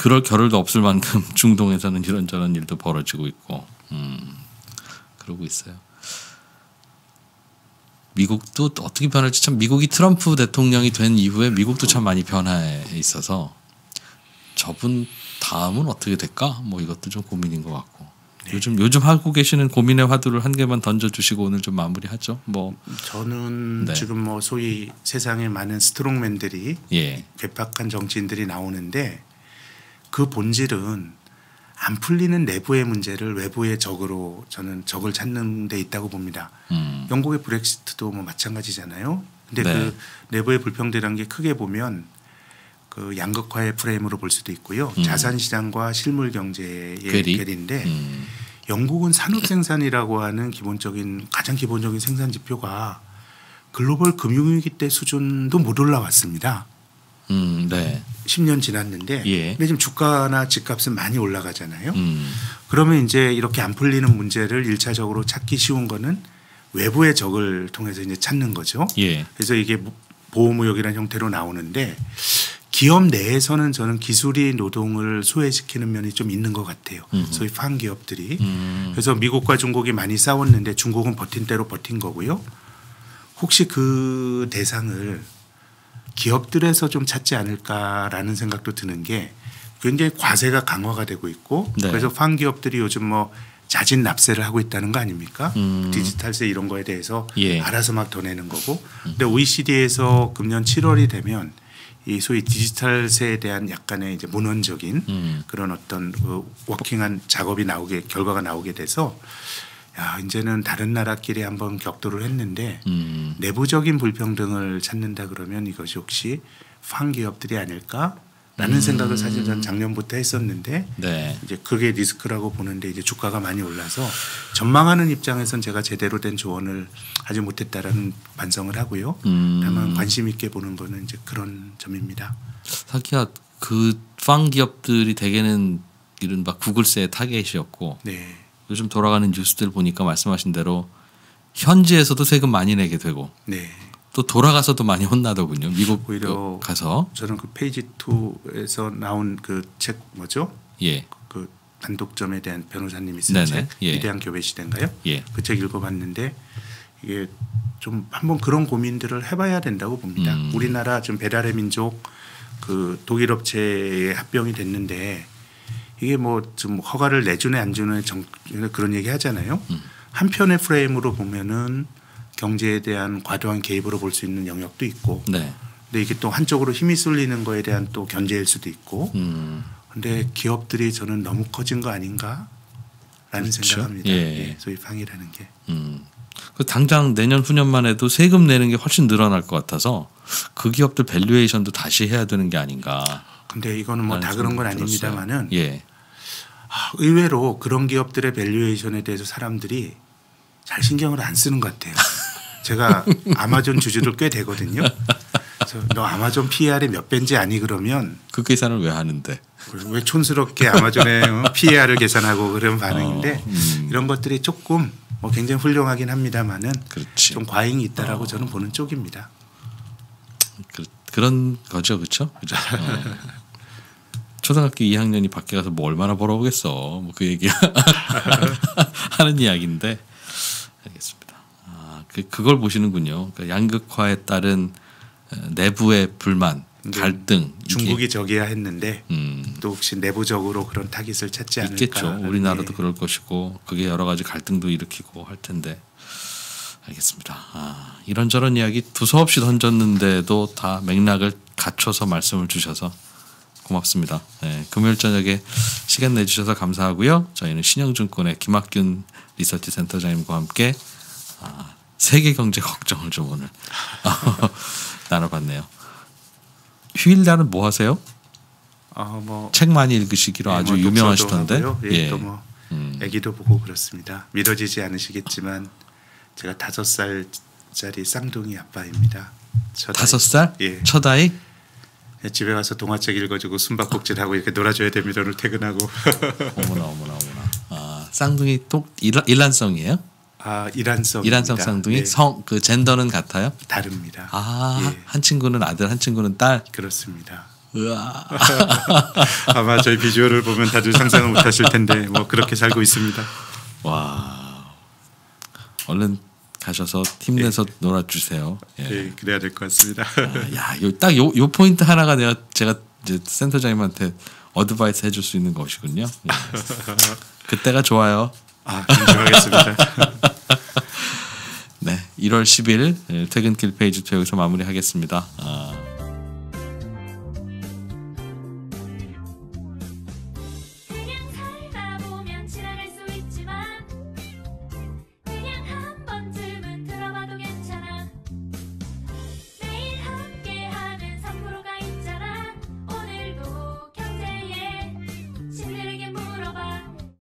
그럴 겨를도 없을 만큼 중동에서는 이런저런 일도 벌어지고 있고, 음, 그러고 있어요. 미국도 어떻게 변할지 참 미국이 트럼프 대통령이 된 이후에 미국도 참 많이 변화해 있어서 저분 다음은 어떻게 될까? 뭐 이것도 좀 고민인 것 같고. 요즘 요즘 하고 계시는 고민의 화두를 한 개만 던져주시고 오늘 좀 마무리하죠. 뭐 저는 네. 지금 뭐 소위 세상에 많은 스트롱맨들이 예, 괴팍한 정치인들이 나오는데 그 본질은 안 풀리는 내부의 문제를 외부의 적으로 저는 적을 찾는 데 있다고 봅니다. 음, 영국의 브렉시트도 뭐 마찬가지잖아요. 근데 네. 그 내부의 불평등한 게 크게 보면 그 양극화의 프레임으로 볼 수도 있고요. 음. 자산 시장과 실물 경제의 괴리? 괴리인데 음, 영국은 산업 생산이라고 하는 기본적인 가장 기본적인 생산 지표가 글로벌 금융위기 때 수준도 못 올라왔습니다. 음, 네, 10년 지났는데 예. 근데 지금 주가나 집값은 많이 올라가잖아요. 음, 그러면 이제 이렇게 안 풀리는 문제를 일차적으로 찾기 쉬운 거는 외부의 적을 통해서 이제 찾는 거죠. 예, 그래서 이게 보호무역이라는 형태로 나오는데 기업 내에서는 저는 기술이 노동을 소외시키는 면이 좀 있는 것 같아요. 음흠. 소위 판 기업들이. 음, 그래서 미국과 중국이 많이 싸웠는데 중국은 버틴 대로 버틴 거고요. 혹시 그 대상을 기업들에서 좀 찾지 않을까라는 생각도 드는 게 굉장히 과세가 강화가 되고 있고 네. 그래서 판 기업들이 요즘 뭐 자진 납세를 하고 있다는 거 아닙니까? 음. 디지털세 이런 거에 대해서 예. 알아서 막 더 내는 거고. 근데 OECD에서 금년 7월이 되면 이 소위 디지털세에 대한 약간의 이제 문헌적인 음, 그런 어떤 그 워킹한 작업이 나오게 결과가 나오게 돼서 야 이제는 다른 나라끼리 한번 격돌을 했는데 음, 내부적인 불평등을 찾는다 그러면 이것이 혹시 판 기업들이 아닐까 라는 음. 생각을 사실 전 작년부터 했었는데 네, 이제 그게 리스크라고 보는데 이제 주가가 많이 올라서 전망하는 입장에선 제가 제대로 된 조언을 하지 못했다라는 반성을 하고요. 음, 다만 관심 있게 보는 거는 이제 그런 점입니다. 사기야 그빵 기업들이 대개는 이른바 구글세의 타겟이었고 네. 요즘 돌아가는 뉴스들 보니까 말씀하신 대로 현지에서도 세금 많이 내게 되고 네. 또 돌아가서도 많이 혼나더군요. 미국 오히려 가서 저는 그 페이지 2에서 나온 그 책 뭐죠? 예, 그 단독점에 대한 변호사님이 쓴. 책 예. 위대한 교배 시대인가요? 예, 그 책 읽어봤는데 이게 좀 한번 그런 고민들을 해봐야 된다고 봅니다. 음. 우리나라 지금 배달의 민족 그 독일 업체에 합병이 됐는데 이게 뭐 좀 허가를 내주네 안 주네 정, 그런 얘기 하잖아요. 음. 한편의 프레임으로 보면은 경제에 대한 과도한 개입으로 볼 수 있는 영역도 있고 네, 근데 이게 또 한쪽으로 힘이 쏠리는 거에 대한 또 견제일 수도 있고 음, 근데 기업들이 저는 너무 커진 거 아닌가라는 그렇죠. 생각합니다. 예. 예, 소위 FANG이라는 게. 음. 그 당장 내년 후년만 해도 세금 내는 게 훨씬 늘어날 것 같아서 그 기업들 valuation도 다시 해야 되는 게 아닌가. 근데 이거는 뭐 다 그런 건 들었어요. 아닙니다만은 예, 아, 의외로 그런 기업들의 valuation에 대해서 사람들이 잘 신경을 안 쓰는 것 같아요. 제가 아마존 주주들 꽤 되거든요. 그래서 너 아마존 PR이 몇 배인지 아니 그러면 그 계산을 왜 하는데? 왜 촌스럽게 아마존의 어, PR을 계산하고 그런 반응인데 어, 음. 이런 것들이 조금 뭐 굉장히 훌륭하긴 합니다만은 그렇지. 좀 과잉이 있다라고 어. 저는 보는 쪽입니다. 그, 그런 거죠, 그렇죠? 그죠? 어. 초등학교 2학년이 밖에 가서 뭐 얼마나 벌어오겠어, 뭐 그 얘기 하는 이야기인데 알겠습니다. 아, 그 그걸 보시는군요. 그러니까 양극화에 따른 어, 내부의 불만, 네. 갈등, 중국이 저기야 했는데 음, 또 혹시 내부적으로 그런 타깃을 찾지 않을까? 있겠죠. 우리나라도 그럴 것이고 그게 여러 가지 갈등도 일으키고 할 텐데 알겠습니다. 아, 이런저런 이야기 두서없이 던졌는데도 다 맥락을 갖춰서 말씀을 주셔서 고맙습니다. 네, 금요일 저녁에 시간 내주셔서 감사하고요. 저희는 신영증권의 김학균 리서치 센터장님과 함께 아, 세계 경제 걱정을 좀 오늘 나눠봤네요. 휴일날은 뭐 하세요? 아 뭐 책 많이 읽으시기로 아주 유명하시던데. 예, 또뭐 음. 아기도 보고 그렇습니다. 믿어지지 않으시겠지만 제가 다섯 살짜리 쌍둥이 아빠입니다. 첫 다섯. 살? 예. 첫 아이? 집에 가서 동화책 읽어주고 숨바꼭질 하고 이렇게 놀아줘야 됩니다. 오늘 퇴근하고 어머나 어머나 어머나. 아 쌍둥이 또 일- 일란 성이에요? 아 이란성 일란성 쌍둥이 성그 젠더는 같아요? 다릅니다. 아 예. 한 친구는 아들 한 친구는 딸. 그렇습니다. 으아. 아마 저희 비주얼을 보면 다들 상상을 못하실 텐데 뭐 그렇게 살고 있습니다. 와. 얼른 가셔서 힘내서 놀아주세요. 예. 예, 그래야 될 것 같습니다. 야, 딱요 요 포인트 하나가 내가 제가 이제 센터장님한테 advice 해줄 수 있는 것이군요. 예. 그때가 좋아요. 아, 감사하겠습니다. 네, 1월 10일 퇴근길 페이지 2 여기서 마무리하겠습니다. 아,